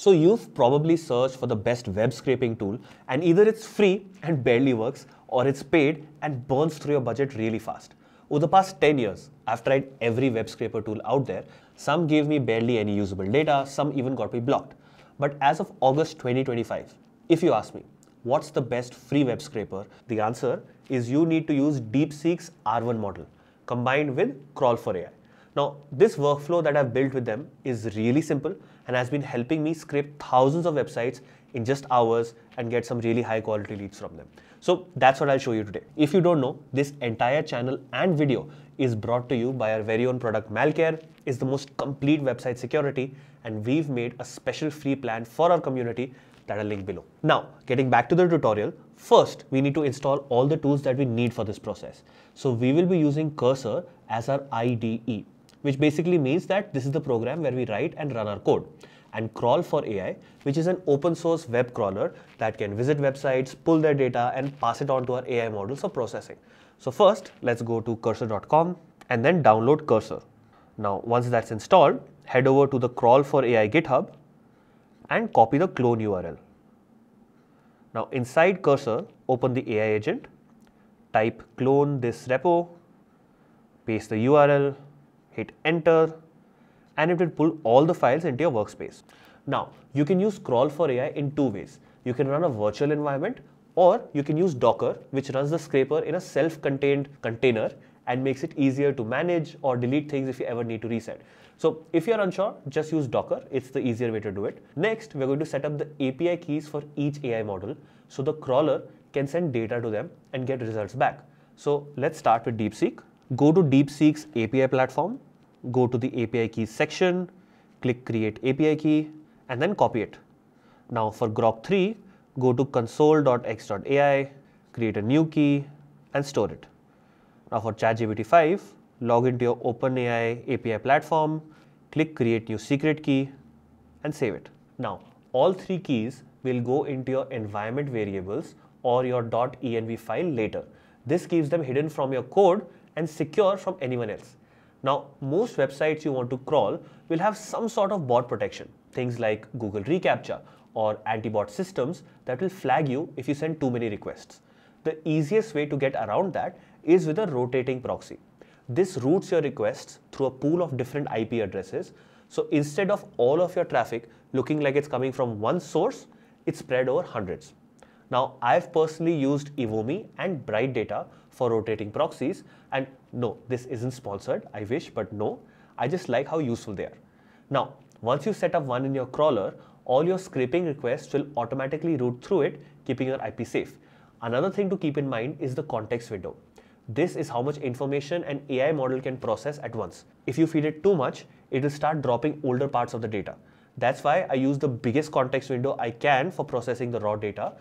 So you've probably searched for the best web scraping tool and either it's free and barely works or it's paid and burns through your budget really fast. Over the past 10 years, I've tried every web scraper tool out there. Some gave me barely any usable data, some even got me blocked. But as of August 2025, if you ask me, what's the best free web scraper? The answer is you need to use DeepSeek's R1 model combined with Crawl4AI. Now, this workflow that I've built with them is really simple and has been helping me scrape thousands of websites in just hours and get some really high quality leads from them. So that's what I'll show you today. If you don't know, this entire channel and video is brought to you by our very own product Malcare. is the most complete website security and we've made a special free plan for our community that I'll link below. Now, getting back to the tutorial, first we need to install all the tools that we need for this process. So we will be using Cursor as our IDE which basically means that this is the program where we write and run our code. And Crawl4AI, which is an open source web crawler that can visit websites, pull their data, and pass it on to our AI models for processing. So first, let's go to cursor.com and then download Cursor. Now, once that's installed, head over to the Crawl4AI GitHub and copy the clone URL. Now, inside Cursor, open the AI agent, type clone this repo, paste the URL, hit enter, and it will pull all the files into your workspace. Now, you can use Crawl4AI in two ways. You can run a virtual environment or you can use Docker, which runs the scraper in a self-contained container and makes it easier to manage or delete things if you ever need to reset. So if you're unsure, just use Docker. It's the easier way to do it. Next, we're going to set up the API keys for each AI model so the crawler can send data to them and get results back. So let's start with DeepSeek go to DeepSeek's API platform, go to the API keys section, click create API key and then copy it. Now for Grok 3, go to console.x.ai, create a new key and store it. Now for ChatGPT 5, log into your OpenAI API platform, click create new secret key and save it. Now all three keys will go into your environment variables or your .env file later. This keeps them hidden from your code and secure from anyone else. Now, most websites you want to crawl will have some sort of bot protection, things like Google reCAPTCHA or anti-bot systems that will flag you if you send too many requests. The easiest way to get around that is with a rotating proxy. This routes your requests through a pool of different IP addresses. So instead of all of your traffic looking like it's coming from one source, it's spread over hundreds. Now, I've personally used Evomi and Bright Data for rotating proxies. And no, this isn't sponsored, I wish, but no, I just like how useful they are. Now, once you set up one in your crawler, all your scraping requests will automatically route through it, keeping your IP safe. Another thing to keep in mind is the context window. This is how much information an AI model can process at once. If you feed it too much, it will start dropping older parts of the data. That's why I use the biggest context window I can for processing the raw data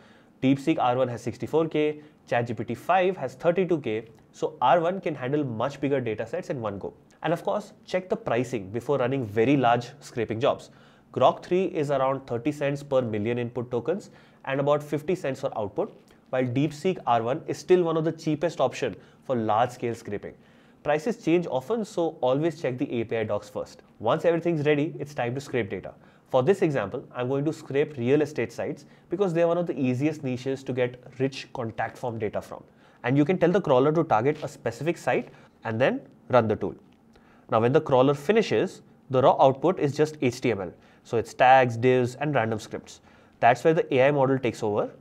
DeepSeek R1 has 64K, ChatGPT 5 has 32K, so R1 can handle much bigger datasets in one go. And of course, check the pricing before running very large scraping jobs. Grok 3 is around 30 cents per million input tokens and about 50 cents for output, while DeepSeek R1 is still one of the cheapest option for large scale scraping. Prices change often, so always check the API docs first. Once everything's ready, it's time to scrape data. For this example, I'm going to scrape real estate sites because they are one of the easiest niches to get rich contact form data from. And you can tell the crawler to target a specific site and then run the tool. Now, when the crawler finishes, the raw output is just HTML. So it's tags, divs, and random scripts. That's where the AI model takes over.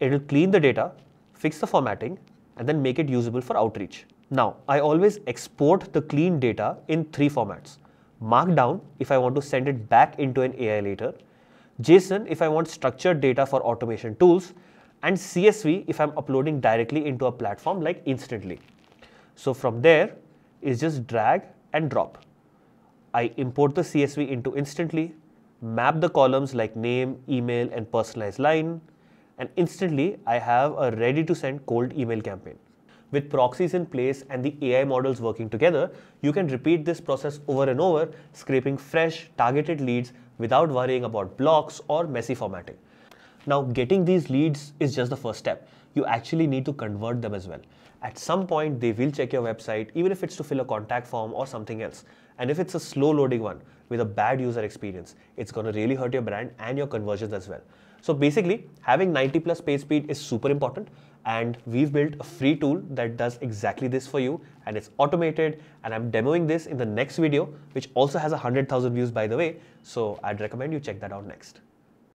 It'll clean the data, fix the formatting, and then make it usable for outreach. Now, I always export the clean data in three formats. Markdown if I want to send it back into an AI later, JSON if I want structured data for automation tools, and CSV if I'm uploading directly into a platform like Instantly. So from there is just drag and drop. I import the CSV into Instantly, map the columns like name, email, and personalized line, and instantly I have a ready to send cold email campaign. With proxies in place and the AI models working together, you can repeat this process over and over, scraping fresh, targeted leads without worrying about blocks or messy formatting. Now, getting these leads is just the first step. You actually need to convert them as well. At some point, they will check your website, even if it's to fill a contact form or something else. And if it's a slow loading one with a bad user experience, it's going to really hurt your brand and your conversions as well. So basically, having 90 plus page speed is super important. And we've built a free tool that does exactly this for you. And it's automated. And I'm demoing this in the next video, which also has 100,000 views, by the way. So I'd recommend you check that out next.